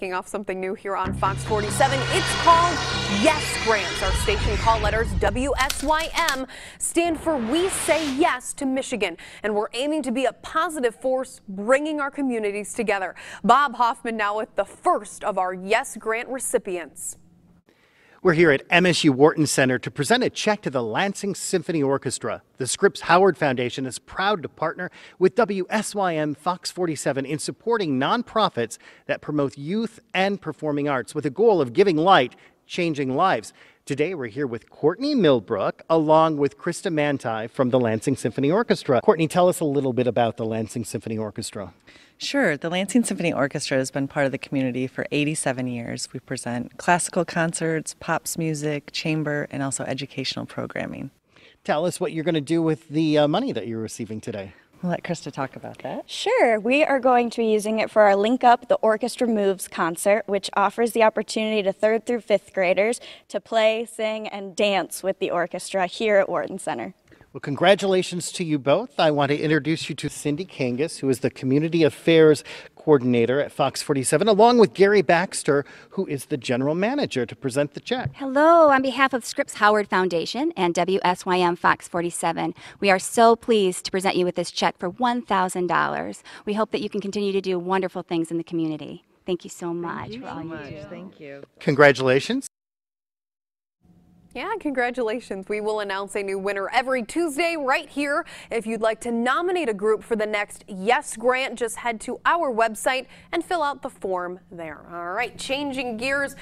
Kicking off something new here on Fox 47. It's called Yes Grants. Our station call letters WSYM stand for We Say Yes to Michigan, and we're aiming to be a positive force bringing our communities together. Bob Hoffman now with the first of our Yes Grant recipients. We're here at MSU Wharton Center to present a check to the Lansing Symphony Orchestra. The Scripps Howard Foundation is proud to partner with WSYM Fox 47 in supporting nonprofits that promote youth and performing arts with a goal of giving light, changing lives. Today we're here with Courtney Millbrook along with Krista Manti from the Lansing Symphony Orchestra. Courtney, tell us a little bit about the Lansing Symphony Orchestra. Sure. The Lansing Symphony Orchestra has been part of the community for 87 years. We present classical concerts, pops music, chamber, and also educational programming. Tell us what you're going to do with the uh, money that you're receiving today. We'll let Krista talk about that. Sure. We are going to be using it for our Link Up the Orchestra Moves concert, which offers the opportunity to third through fifth graders to play, sing, and dance with the orchestra here at Wharton Center. Well, congratulations to you both. I want to introduce you to Cindy Kangas, who is the Community Affairs Coordinator at Fox 47, along with Gary Baxter, who is the General Manager, to present the check. Hello, on behalf of Scripps Howard Foundation and WSYM Fox 47, we are so pleased to present you with this check for $1,000. We hope that you can continue to do wonderful things in the community. Thank you so much Thank you for all so you much. do. Thank you. Congratulations. Yeah, congratulations. We will announce a new winner every Tuesday right here. If you'd like to nominate a group for the next Yes Grant, just head to our website and fill out the form there. All right, changing gears.